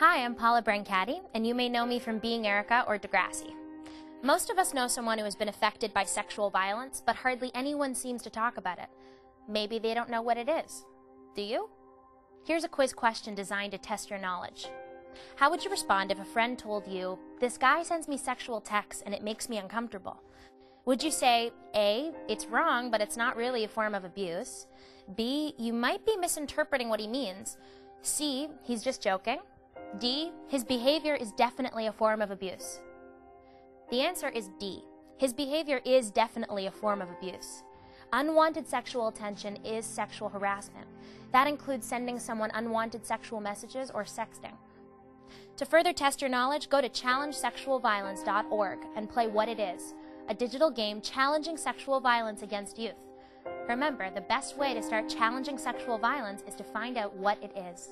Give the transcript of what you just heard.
Hi, I'm Paula Brancati, and you may know me from Being Erica or Degrassi. Most of us know someone who has been affected by sexual violence, but hardly anyone seems to talk about it. Maybe they don't know what it is. Do you? Here's a quiz question designed to test your knowledge. How would you respond if a friend told you, This guy sends me sexual texts and it makes me uncomfortable? Would you say, A, it's wrong, but it's not really a form of abuse? B, you might be misinterpreting what he means? C, he's just joking? D, his behavior is definitely a form of abuse? The answer is D. His behavior is definitely a form of abuse. Unwanted sexual attention is sexual harassment. That includes sending someone unwanted sexual messages or sexting. To further test your knowledge, go to challengesexualviolence.org and play What It Is, a digital game challenging sexual violence against youth. Remember, the best way to start challenging sexual violence is to find out what it is.